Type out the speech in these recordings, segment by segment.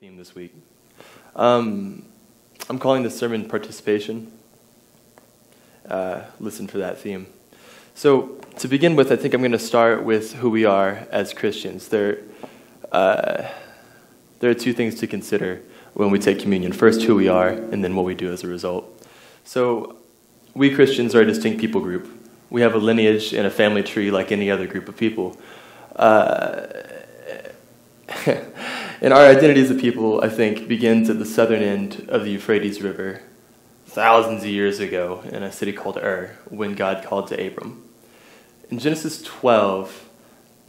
theme this week. Um, I'm calling this sermon participation. Uh, listen for that theme. So, to begin with, I think I'm going to start with who we are as Christians. There, uh, there are two things to consider when we take communion first, who we are, and then what we do as a result. So, we Christians are a distinct people group. We have a lineage and a family tree like any other group of people. Uh, and our identity as a people, I think, begins at the southern end of the Euphrates River, thousands of years ago, in a city called Ur, when God called to Abram. In Genesis 12,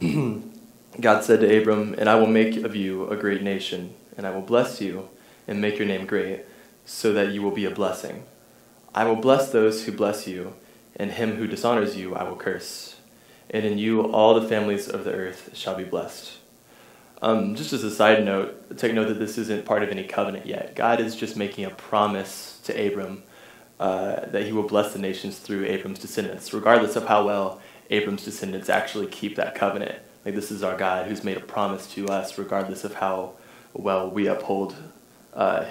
God said to Abram, And I will make of you a great nation, and I will bless you and make your name great, so that you will be a blessing. I will bless those who bless you, and him who dishonors you I will curse. And in you all the families of the earth shall be blessed. Um, just as a side note, take note that this isn't part of any covenant yet. God is just making a promise to Abram uh, that he will bless the nations through Abram's descendants, regardless of how well Abram's descendants actually keep that covenant. Like, this is our God who's made a promise to us, regardless of how well we uphold uh,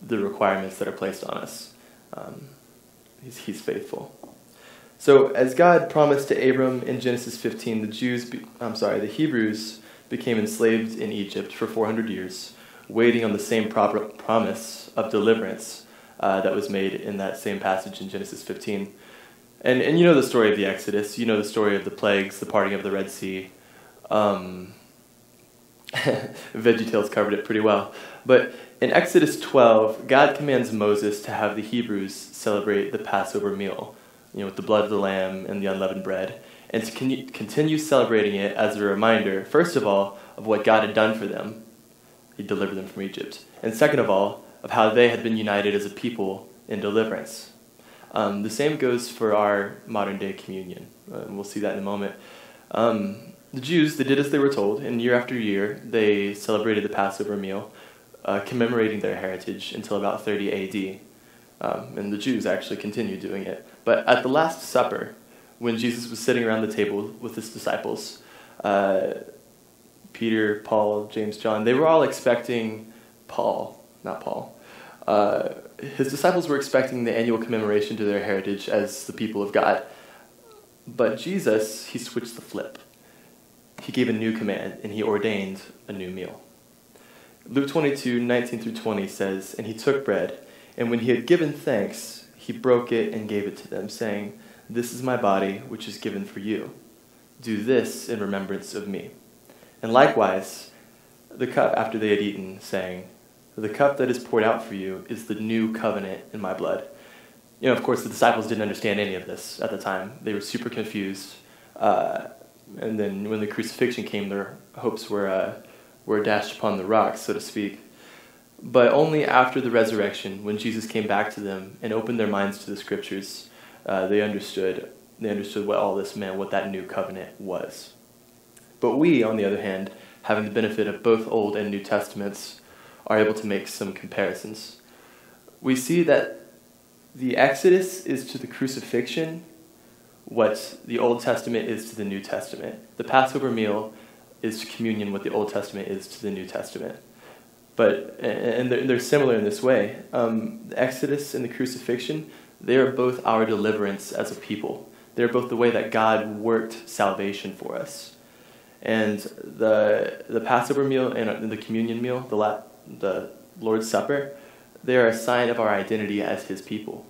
the requirements that are placed on us. Um, he's, he's faithful. So, as God promised to Abram in Genesis 15, the Jews, be, I'm sorry, the Hebrews became enslaved in Egypt for 400 years, waiting on the same promise of deliverance uh, that was made in that same passage in Genesis 15. And, and you know the story of the Exodus, you know the story of the plagues, the parting of the Red Sea. Um, VeggieTales covered it pretty well. But in Exodus 12, God commands Moses to have the Hebrews celebrate the Passover meal you know, with the blood of the lamb and the unleavened bread, and to con- continue celebrating it as a reminder, first of all, of what God had done for them. He delivered them from Egypt. And second of all, of how they had been united as a people in deliverance. Um, the same goes for our modern day communion. Uh, we'll see that in a moment. Um, the Jews, they did as they were told, and year after year, they celebrated the Passover meal, uh, commemorating their heritage until about 30 AD. Um, and the Jews actually continued doing it. But at the Last Supper, when Jesus was sitting around the table with his disciples, uh, Peter, Paul, James, John, they were all expecting Paul, not Paul. Uh, his disciples were expecting the annual commemoration to their heritage as the people of God. But Jesus, he switched the flip. He gave a new command and he ordained a new meal. Luke 22, 19 through 20 says, And he took bread and when he had given thanks, he broke it and gave it to them, saying, This is my body, which is given for you. Do this in remembrance of me. And likewise, the cup after they had eaten, saying, The cup that is poured out for you is the new covenant in my blood. You know, of course, the disciples didn't understand any of this at the time. They were super confused. Uh, and then when the crucifixion came, their hopes were, uh, were dashed upon the rocks, so to speak. But only after the resurrection, when Jesus came back to them and opened their minds to the scriptures, uh, they understood. They understood what all this meant, what that new covenant was. But we, on the other hand, having the benefit of both Old and New Testaments, are able to make some comparisons. We see that the Exodus is to the crucifixion what the Old Testament is to the New Testament. The Passover meal is to communion what the Old Testament is to the New Testament but and they're, they're similar in this way. Um, the Exodus and the crucifixion, they are both our deliverance as a people. They're both the way that God worked salvation for us. And the the Passover meal and the communion meal, the La- the Lord's Supper, they are a sign of our identity as His people.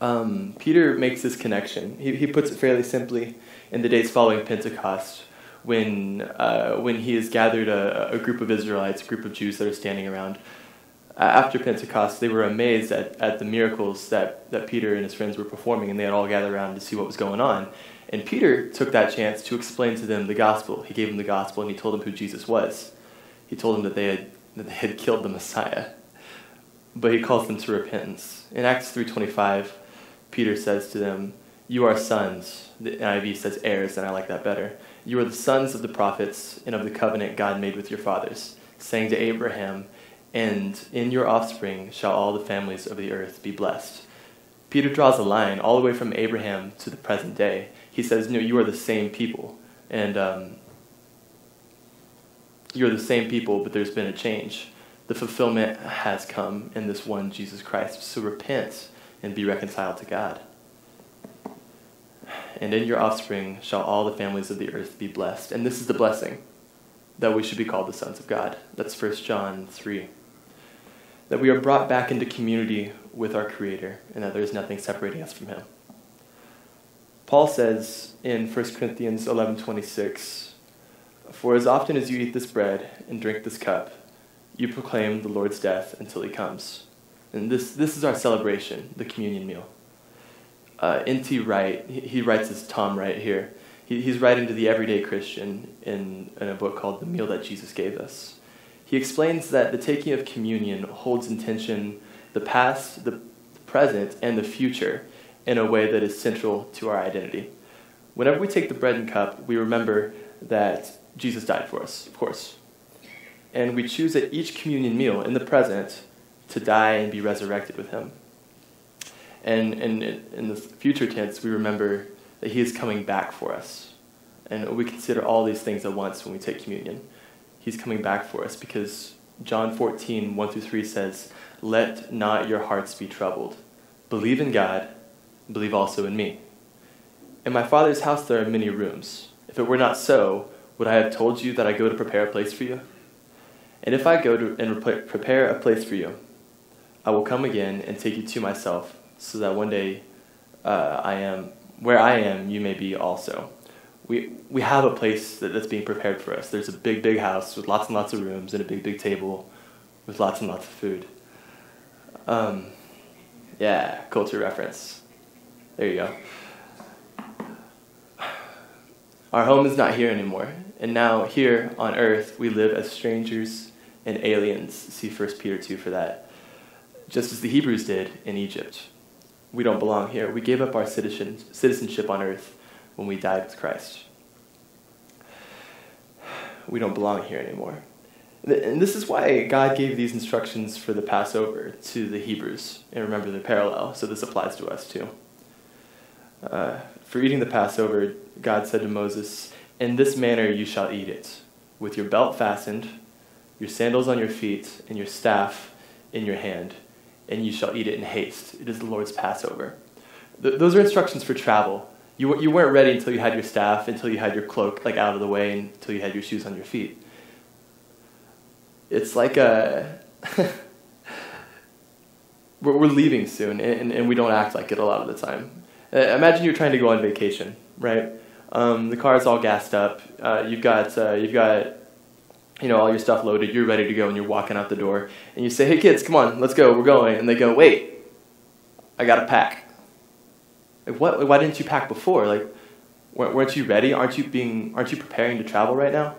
Um, Peter makes this connection. He, he puts it fairly simply in the days following Pentecost when, uh, when he has gathered a, a, group of Israelites, a group of Jews that are standing around. After Pentecost, they were amazed at, at the miracles that, that Peter and his friends were performing, and they had all gathered around to see what was going on. And Peter took that chance to explain to them the gospel. He gave them the gospel, and he told them who Jesus was. He told them that they had, that they had killed the Messiah. But he calls them to repentance. In Acts 3.25, Peter says to them, You are sons. The NIV says heirs, and I like that better you are the sons of the prophets and of the covenant God made with your fathers, saying to Abraham, And in your offspring shall all the families of the earth be blessed. Peter draws a line all the way from Abraham to the present day. He says, No, you are the same people. And um, You're the same people, but there's been a change. The fulfillment has come in this one Jesus Christ. So repent and be reconciled to God. And in your offspring shall all the families of the earth be blessed. And this is the blessing that we should be called the sons of God. That's 1 John 3. That we are brought back into community with our Creator, and that there is nothing separating us from Him. Paul says in 1 Corinthians 11:26, "For as often as you eat this bread and drink this cup, you proclaim the Lord's death until he comes." And this, this is our celebration, the communion meal. Uh, N.T. Wright, he, he writes as Tom Wright here. He, he's writing to the everyday Christian in, in a book called The Meal That Jesus Gave Us. He explains that the taking of communion holds in tension the past, the present, and the future in a way that is central to our identity. Whenever we take the bread and cup, we remember that Jesus died for us, of course. And we choose at each communion meal in the present to die and be resurrected with him. And, and in the future tense, we remember that he is coming back for us. And we consider all these things at once when we take communion. He's coming back for us because John 14, 1 through 3 says, Let not your hearts be troubled. Believe in God, believe also in me. In my Father's house there are many rooms. If it were not so, would I have told you that I go to prepare a place for you? And if I go to and prepare a place for you, I will come again and take you to myself, so that one day uh, I am where I am, you may be also. We we have a place that, that's being prepared for us. There's a big, big house with lots and lots of rooms and a big, big table with lots and lots of food. Um, yeah, culture reference. There you go. Our home is not here anymore, and now here on earth we live as strangers and aliens. See 1 Peter 2 for that. Just as the Hebrews did in Egypt. We don't belong here. We gave up our citizenship on earth when we died with Christ. We don't belong here anymore. And this is why God gave these instructions for the Passover to the Hebrews. And remember the parallel, so this applies to us too. Uh, for eating the Passover, God said to Moses, In this manner you shall eat it, with your belt fastened, your sandals on your feet, and your staff in your hand, and you shall eat it in haste. It is the Lord's Passover. Th- those are instructions for travel. You, you weren't ready until you had your staff, until you had your cloak like out of the way, until you had your shoes on your feet. It's like a. we're, we're leaving soon, and, and we don't act like it a lot of the time. Uh, imagine you're trying to go on vacation, right? Um, the car is all gassed up. Uh, you've got uh, you've got you know all your stuff loaded. You're ready to go, and you're walking out the door. And you say, "Hey kids, come on, let's go. We're going." And they go, "Wait, I got to pack." Like, what? Why didn't you pack before? Like, weren't you ready? Aren't you being? Aren't you preparing to travel right now?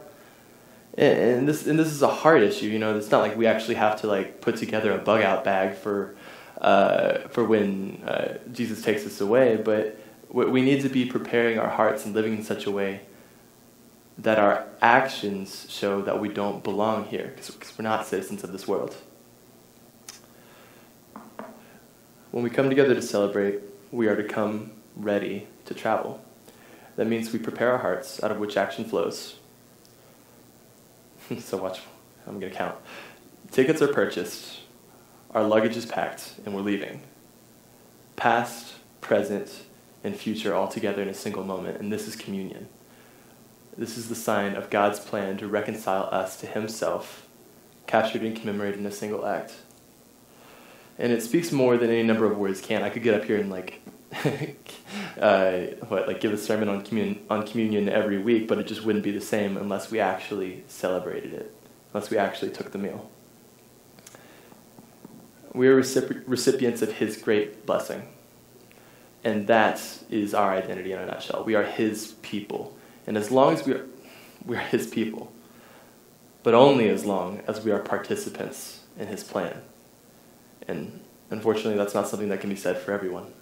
And, this and this is a hard issue. You know, it's not like we actually have to like put together a bug out bag for uh, for when uh, Jesus takes us away, but we need to be preparing our hearts and living in such a way that our actions show that we don't belong here because we're not citizens of this world. When we come together to celebrate, we are to come ready to travel. That means we prepare our hearts out of which action flows. so watch, I'm going to count. Tickets are purchased our luggage is packed and we're leaving. Past, present, and future all together in a single moment, and this is communion. This is the sign of God's plan to reconcile us to Himself, captured and commemorated in a single act. And it speaks more than any number of words can. I could get up here and like, uh, what, like give a sermon on communion, on communion every week, but it just wouldn't be the same unless we actually celebrated it, unless we actually took the meal. We are recipients of His great blessing. And that is our identity in a nutshell. We are His people. And as long as we are, we are His people, but only as long as we are participants in His plan. And unfortunately, that's not something that can be said for everyone.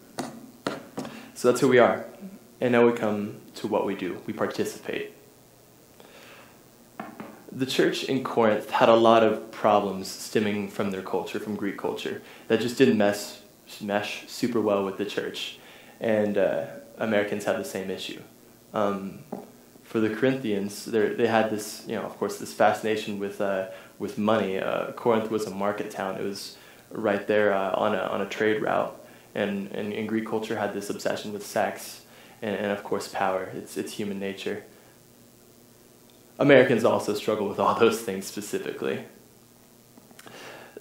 So that's who we are. And now we come to what we do we participate the church in Corinth had a lot of problems stemming from their culture, from Greek culture, that just didn't mess, mesh super well with the church. And uh, Americans have the same issue. Um, for the Corinthians, they had this, you know, of course, this fascination with, uh, with money. Uh, Corinth was a market town. It was right there uh, on, a, on a trade route. And, and, and, Greek culture had this obsession with sex and, and, of course, power. It's, it's human nature. Americans also struggle with all those things specifically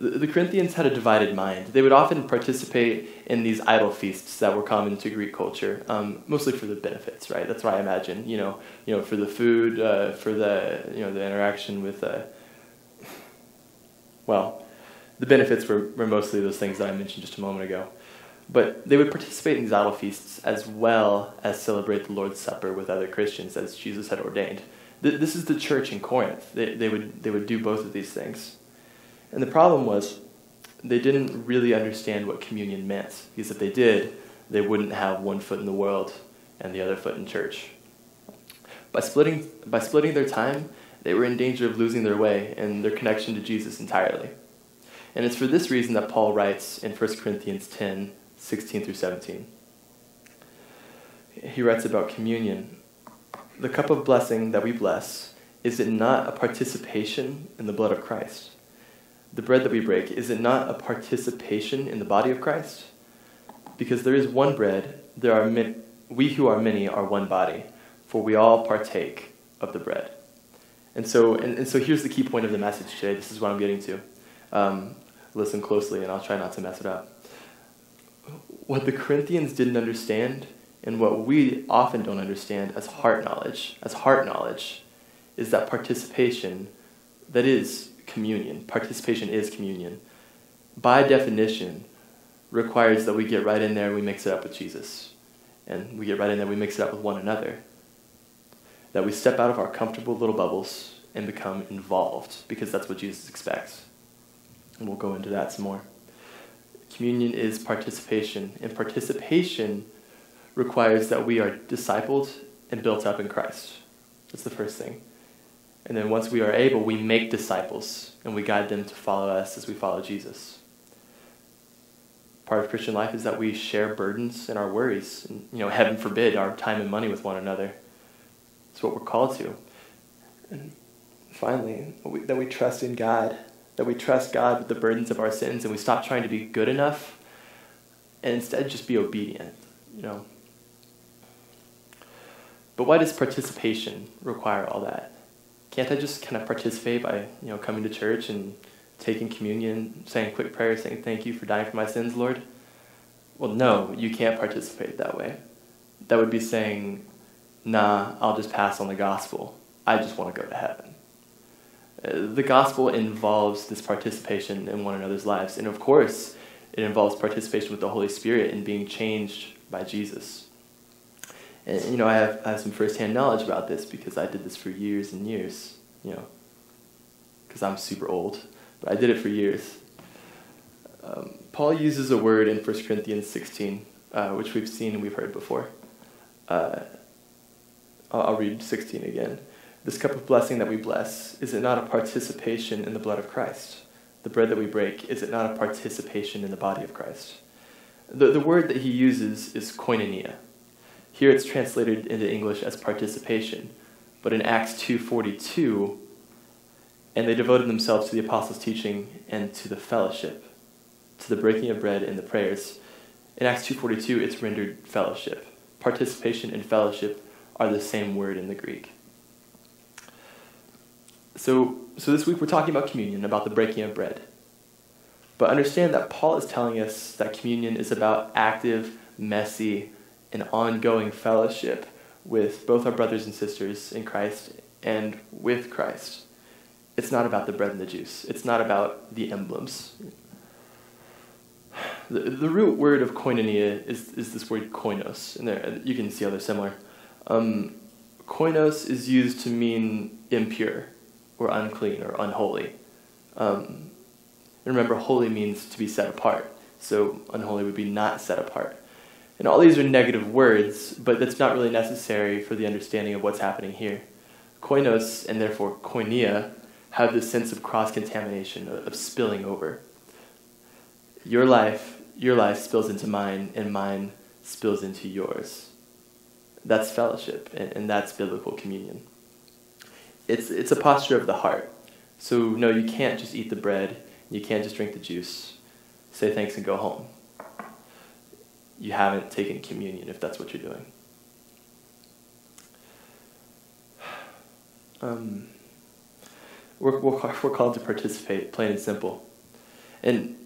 the Corinthians had a divided mind. They would often participate in these idol feasts that were common to Greek culture, um, mostly for the benefits, right? That's what I imagine. You know, you know, for the food, uh, for the you know the interaction with. Uh, well, the benefits were, were mostly those things that I mentioned just a moment ago. But they would participate in these idol feasts as well as celebrate the Lord's Supper with other Christians, as Jesus had ordained. Th- this is the church in Corinth. They, they, would, they would do both of these things. And the problem was they didn't really understand what communion meant, because if they did, they wouldn't have one foot in the world and the other foot in church. By splitting, by splitting their time, they were in danger of losing their way and their connection to Jesus entirely. And it's for this reason that Paul writes in 1 Corinthians 10 16 through 17. He writes about communion. The cup of blessing that we bless, is it not a participation in the blood of Christ? The bread that we break, is it not a participation in the body of Christ? Because there is one bread, there are many, we who are many are one body, for we all partake of the bread. And so, and, and so here's the key point of the message today. This is what I'm getting to. Um, listen closely, and I'll try not to mess it up. What the Corinthians didn't understand, and what we often don't understand as heart knowledge, as heart knowledge, is that participation that is communion. Participation is communion. By definition, requires that we get right in there and we mix it up with Jesus. And we get right in there, we mix it up with one another. That we step out of our comfortable little bubbles and become involved, because that's what Jesus expects. And we'll go into that some more. Communion is participation, and participation requires that we are discipled and built up in Christ. That's the first thing. And then once we are able, we make disciples and we guide them to follow us as we follow Jesus. Part of Christian life is that we share burdens and our worries. And, you know, heaven forbid, our time and money with one another. It's what we're called to. And finally, that we trust in God. That we trust God with the burdens of our sins and we stop trying to be good enough and instead just be obedient, you know. But why does participation require all that? Can't I just kind of participate by, you know, coming to church and taking communion, saying a quick prayer, saying thank you for dying for my sins, Lord? Well, no, you can't participate that way. That would be saying, nah, I'll just pass on the gospel. I just want to go to heaven. Uh, the gospel involves this participation in one another's lives. And of course, it involves participation with the Holy Spirit and being changed by Jesus. And, you know, I have, I have some firsthand knowledge about this because I did this for years and years, you know, because I'm super old, but I did it for years. Um, Paul uses a word in 1 Corinthians 16, uh, which we've seen and we've heard before. Uh, I'll, I'll read 16 again. This cup of blessing that we bless, is it not a participation in the blood of Christ? The bread that we break, is it not a participation in the body of Christ? The, the word that he uses is koinonia. Here it's translated into English as participation, but in Acts 2:42, and they devoted themselves to the apostles' teaching and to the fellowship, to the breaking of bread and the prayers. In Acts 2:42, it's rendered fellowship. Participation and fellowship are the same word in the Greek. So, so this week we're talking about communion, about the breaking of bread. But understand that Paul is telling us that communion is about active, messy, an ongoing fellowship with both our brothers and sisters in Christ and with Christ. It's not about the bread and the juice. It's not about the emblems. The, the root word of koinonia is, is this word koinos, and there, you can see how they're similar. Um, koinos is used to mean impure or unclean or unholy. Um, remember, holy means to be set apart, so unholy would be not set apart. And all these are negative words, but that's not really necessary for the understanding of what's happening here. Koinos, and therefore koinonia, have this sense of cross contamination, of spilling over. Your life, your life spills into mine, and mine spills into yours. that's fellowship, and, and that's biblical communion. It's, it's a posture of the heart. So, no, you can't just eat the bread, you can't just drink the juice, say thanks, and go home. You haven't taken communion if that's what you're doing. Um, we're, we're, we're called to participate, plain and simple. And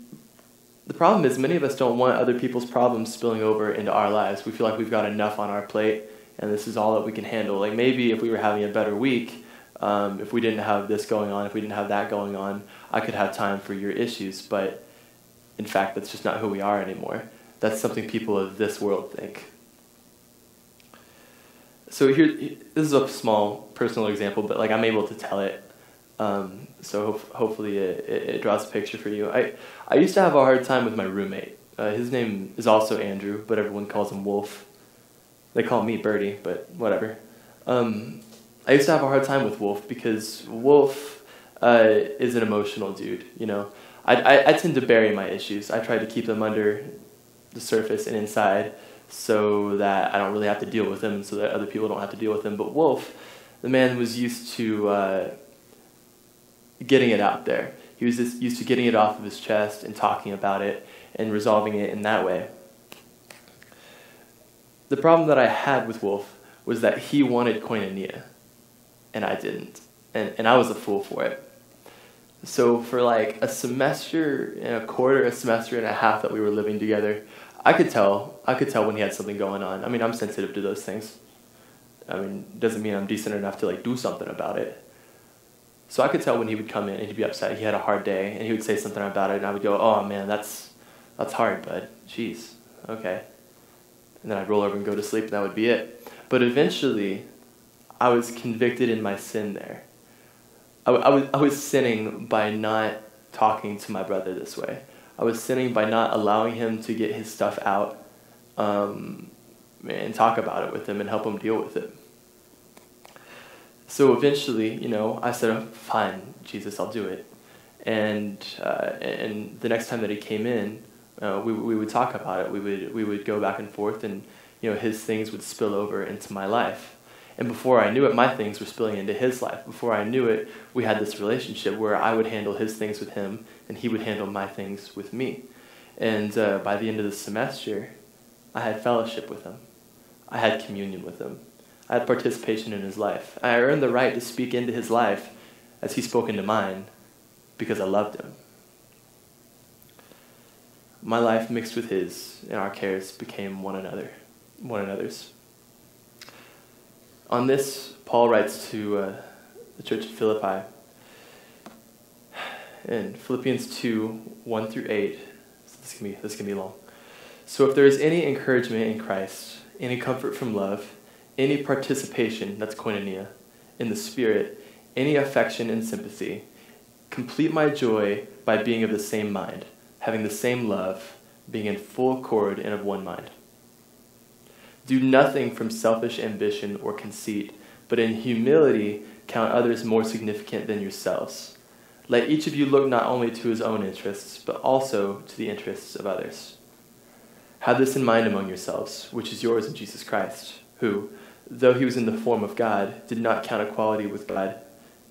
the problem is, many of us don't want other people's problems spilling over into our lives. We feel like we've got enough on our plate, and this is all that we can handle. Like maybe if we were having a better week, um, if we didn't have this going on, if we didn't have that going on, I could have time for your issues. But in fact, that's just not who we are anymore. That's something people of this world think. So here, this is a small personal example, but like I'm able to tell it. Um, so ho- hopefully it, it, it, draws a picture for you. I, I used to have a hard time with my roommate. Uh, his name is also Andrew, but everyone calls him Wolf. They call me Birdie, but whatever. Um, I used to have a hard time with Wolf because Wolf uh, is an emotional dude. You know, I, I, I tend to bury my issues. I try to keep them under the surface and inside, so that I don't really have to deal with them, so that other people don't have to deal with them. But Wolf, the man was used to uh, getting it out there. He was just used to getting it off of his chest and talking about it and resolving it in that way. The problem that I had with Wolf was that he wanted koinonia and I didn't. And, and I was a fool for it. So for like a semester and a quarter, a semester and a half that we were living together, I could tell. I could tell when he had something going on. I mean, I'm sensitive to those things. I mean, doesn't mean I'm decent enough to like do something about it. So I could tell when he would come in and he'd be upset. He had a hard day, and he would say something about it, and I would go, "Oh man, that's that's hard, bud. Jeez, okay." And then I'd roll over and go to sleep, and that would be it. But eventually, I was convicted in my sin there. I, I, was, I was sinning by not talking to my brother this way. I was sinning by not allowing him to get his stuff out um, and talk about it with him and help him deal with it. So eventually, you know, I said, "Fine, Jesus, I'll do it." And uh, and the next time that he came in, uh, we we would talk about it. We would we would go back and forth, and you know, his things would spill over into my life. And before I knew it, my things were spilling into his life. Before I knew it, we had this relationship where I would handle his things with him, and he would handle my things with me. And uh, by the end of the semester, I had fellowship with him. I had communion with him. I had participation in his life. I earned the right to speak into his life as he spoke into mine because I loved him. My life mixed with his, and our cares became one another, one another's. On this, Paul writes to uh, the church of Philippi in Philippians 2 1 through 8. So this, can be, this can be long. So if there is any encouragement in Christ, any comfort from love, any participation, that's koinonia, in the Spirit, any affection and sympathy, complete my joy by being of the same mind, having the same love, being in full accord and of one mind. Do nothing from selfish ambition or conceit, but in humility count others more significant than yourselves. Let each of you look not only to his own interests, but also to the interests of others. Have this in mind among yourselves, which is yours in Jesus Christ, who, though he was in the form of God, did not count equality with God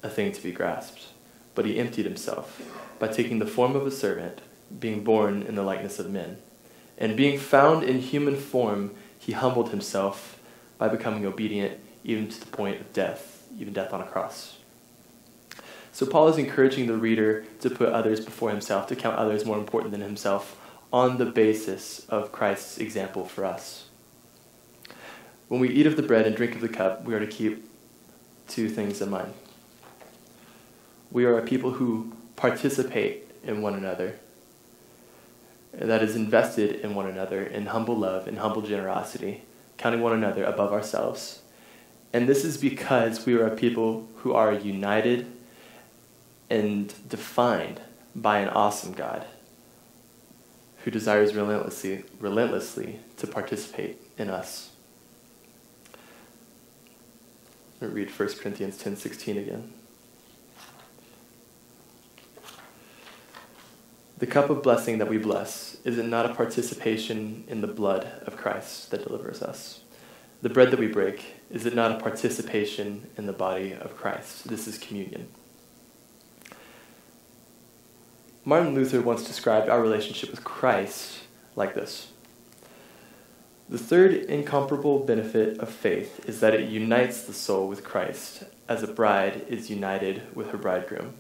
a thing to be grasped, but he emptied himself by taking the form of a servant, being born in the likeness of men. And being found in human form, he humbled himself by becoming obedient even to the point of death, even death on a cross. So Paul is encouraging the reader to put others before himself, to count others more important than himself, on the basis of Christ's example for us. When we eat of the bread and drink of the cup, we are to keep two things in mind. We are a people who participate in one another that is invested in one another in humble love and humble generosity, counting one another above ourselves. And this is because we are a people who are united and defined by an awesome God who desires relentlessly, relentlessly to participate in us. Read 1 Corinthians 10:16 again. The cup of blessing that we bless, is it not a participation in the blood of Christ that delivers us? the bread that we break, is it not a participation in the body of Christ? This is communion. Martin Luther once described our relationship with Christ like this The third incomparable benefit of faith is that it unites the soul with Christ, as a bride is united with her bridegroom.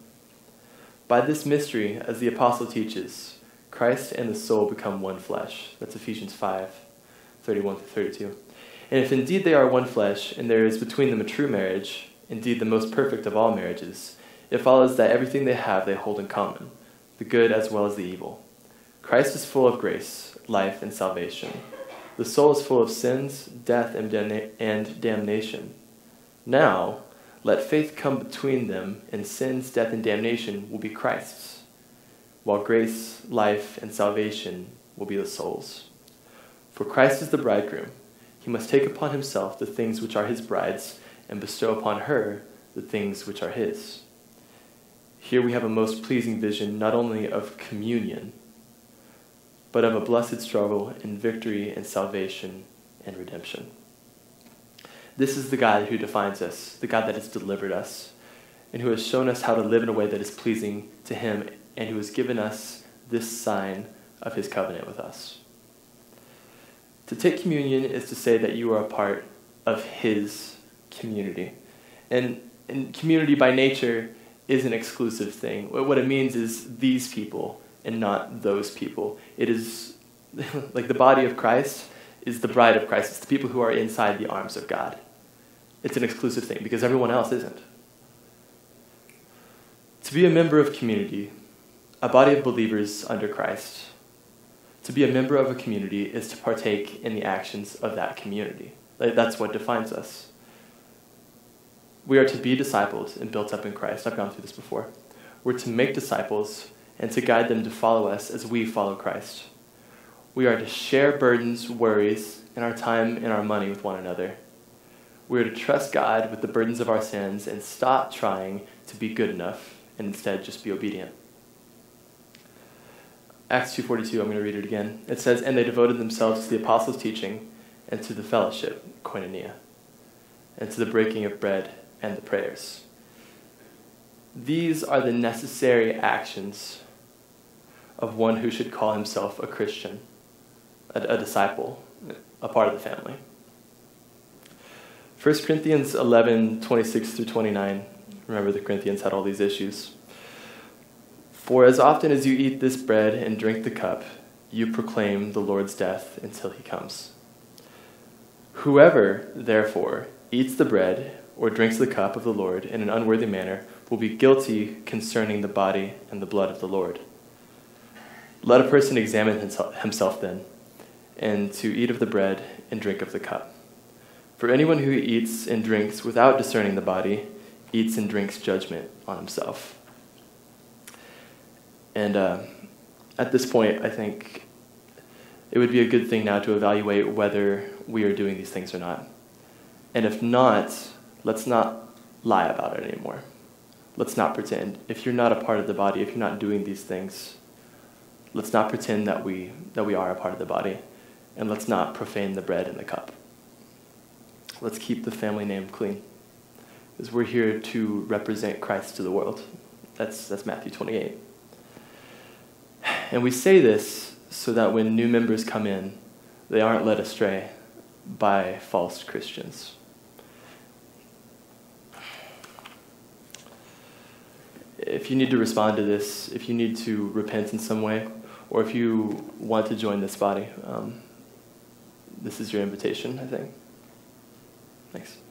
By this mystery, as the apostle teaches, Christ and the soul become one flesh. That's Ephesians 5 31 32. And if indeed they are one flesh, and there is between them a true marriage, indeed the most perfect of all marriages, it follows that everything they have they hold in common, the good as well as the evil. Christ is full of grace, life, and salvation. The soul is full of sins, death, and, and damnation. Now, let faith come between them, and sins, death, and damnation will be Christ's, while grace, life, and salvation will be the soul's. For Christ is the bridegroom he must take upon himself the things which are his bride's, and bestow upon her the things which are his. Here we have a most pleasing vision not only of communion, but of a blessed struggle in victory and salvation and redemption. This is the God who defines us, the God that has delivered us, and who has shown us how to live in a way that is pleasing to Him, and who has given us this sign of His covenant with us. To take communion is to say that you are a part of His community. And, and community by nature is an exclusive thing. What it means is these people and not those people. It is like the body of Christ is the bride of Christ. It's the people who are inside the arms of God. It's an exclusive thing because everyone else isn't. To be a member of community, a body of believers under Christ, to be a member of a community is to partake in the actions of that community. That's what defines us. We are to be discipled and built up in Christ. I've gone through this before. We're to make disciples and to guide them to follow us as we follow Christ. We are to share burdens, worries, and our time and our money with one another. We are to trust God with the burdens of our sins and stop trying to be good enough and instead just be obedient. Acts 2.42, I'm going to read it again. It says, And they devoted themselves to the apostles' teaching and to the fellowship, koinonia, and to the breaking of bread and the prayers. These are the necessary actions of one who should call himself a Christian, a, a disciple, a part of the family. 1 Corinthians 11, 26 through 29. Remember, the Corinthians had all these issues. For as often as you eat this bread and drink the cup, you proclaim the Lord's death until he comes. Whoever, therefore, eats the bread or drinks the cup of the Lord in an unworthy manner will be guilty concerning the body and the blood of the Lord. Let a person examine himself then, and to eat of the bread and drink of the cup. For anyone who eats and drinks without discerning the body eats and drinks judgment on himself. And uh, at this point, I think it would be a good thing now to evaluate whether we are doing these things or not. And if not, let's not lie about it anymore. Let's not pretend. If you're not a part of the body, if you're not doing these things, let's not pretend that we, that we are a part of the body. And let's not profane the bread and the cup. Let's keep the family name clean. Because we're here to represent Christ to the world. That's, that's Matthew 28. And we say this so that when new members come in, they aren't led astray by false Christians. If you need to respond to this, if you need to repent in some way, or if you want to join this body, um, this is your invitation, I think. Thanks.